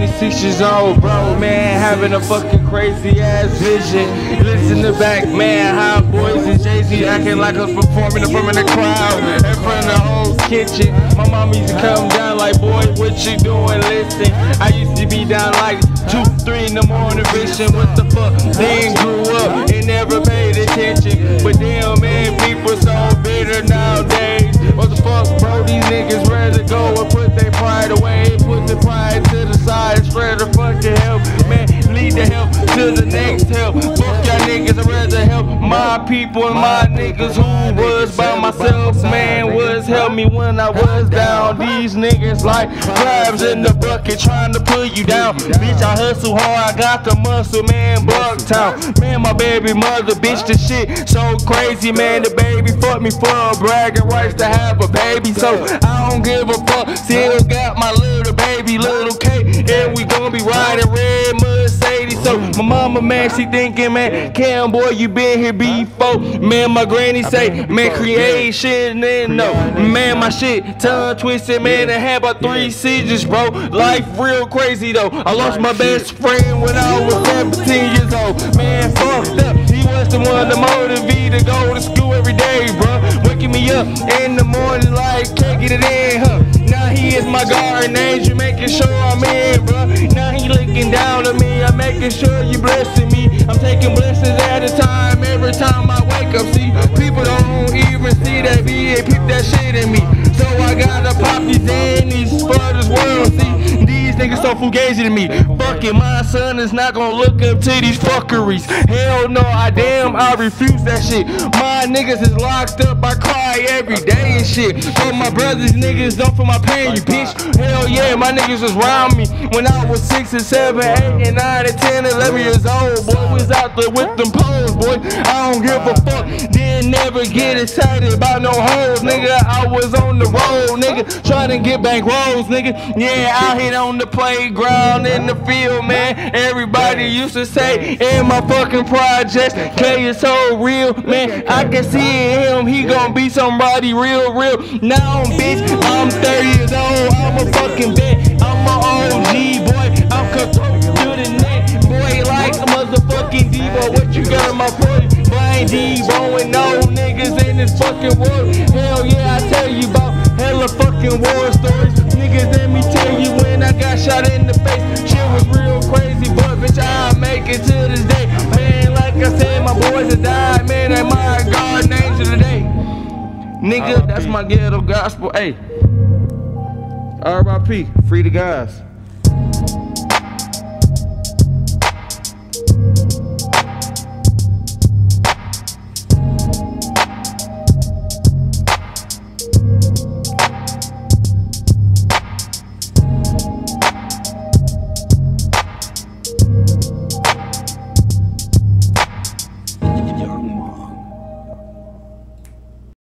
only six years old, bro, man, having a fucking crazy ass vision. Listen to back, man, how boys and Jay-Z acting like us performing in front of the crowd, in front of the whole kitchen. My mom used to come down like, boy, what you doing? Listen, I used to be down like two, three in the morning, vision. What the fuck? Then help. Fuck y'all niggas, I'd rather help my people and my niggas who was by myself, man. Was help me when I was down. These niggas like crabs in the bucket trying to pull you down. Bitch, I hustle hard, I got the muscle, man. Bucktown, man, my baby mother, bitch, the shit so crazy, man. The baby fucked me for a bragging rights to have a baby, so I don't give a fuck. Still got my little baby, little K, and we gon' be riding red my mama, man, she thinking, man, Kam boy, you been here before. Man, my granny say, man, creation and no, man, my shit tongue twisted, man, and had about three seizures, bro. Life real crazy though. I lost my best friend when I was 17 years old. Man, fucked up. He was the one that motivated me to go to school every day, bro. Waking me up in the morning like can't get it in, huh? Now he is my guardian angel, making sure I'm in, bro. Now he looking down at me, I'm making sure you blessing me. I'm taking blessings at a time, every time I wake up. See, people don't even see that be peep that shit in me. So fugazi to me. Fuck it, my son is not gonna look up to these fuckeries. Hell no, I damn, I refuse that shit. My niggas is locked up, I cry every day and shit. But my brothers niggas don't feel my pain, you bitch. Hell yeah, my niggas was around me when I was six and seven, eight and nine and ten, eleven years old. Boy, was out there with them poles, boy. I don't give a fuck. Never get excited about no hoes, nigga. I was on the road, nigga, trying to get back rolls, nigga. Yeah, out here on the playground in the field, man. Everybody used to say in my fucking projects, K is so real, man. I can see him, he gon' be somebody real, real. Now, bitch, I'm 30 years old, I'm a fucking vet, I'm a OG, boy. I'm controlled 90 and no niggas in this fucking world. Hell yeah, I tell you about hella fucking war stories. Niggas, let me tell you when I got shot in the face. Shit was real crazy, but bitch, I make it to this day. Man, like I said, my boys are died, man. They my God names today, the day. Nigga, that's my ghetto gospel. Hey. RIP, free the guys.